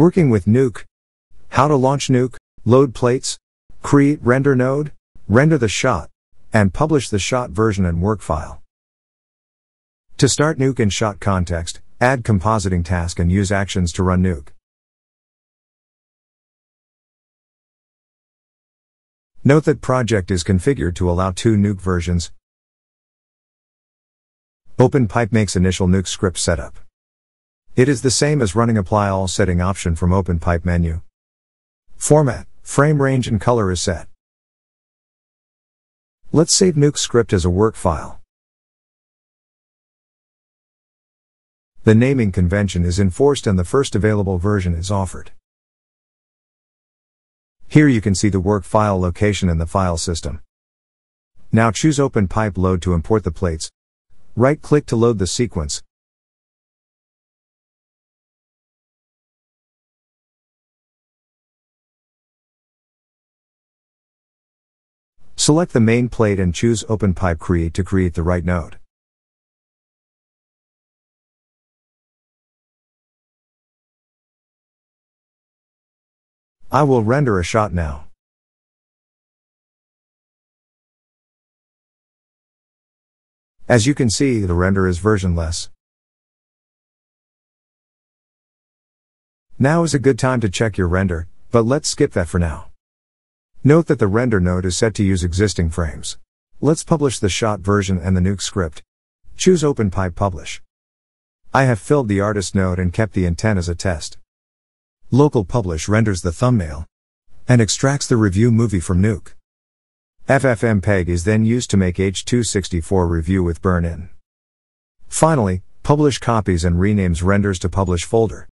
Working with Nuke. How to launch Nuke, load plates, create render node, render the shot, and publish the shot version and work file. To start Nuke in shot context, add compositing task and use actions to run Nuke. Note that project is configured to allow two Nuke versions. OpenPype makes initial Nuke script setup. It is the same as running apply all setting option from OpenPype menu. Format, frame range and color is set. Let's save Nuke script as a work file. The naming convention is enforced and the first available version is offered. Here you can see the work file location in the file system. Now choose OpenPype Load to import the plates. Right click to load the sequence. Select the main plate and choose OpenPype Create to create the write node. I will render a shot now. As you can see, the render is versionless. Now is a good time to check your render, but let's skip that for now. Note that the render node is set to use existing frames. Let's publish the shot version and the nuke script. Choose OpenPype Publish. I have filled the artist node and kept the intent as a test. Local Publish renders the thumbnail and extracts the review movie from nuke. FFmpeg is then used to make H264 review with burn-in. Finally, Publish copies and renames renders to Publish folder.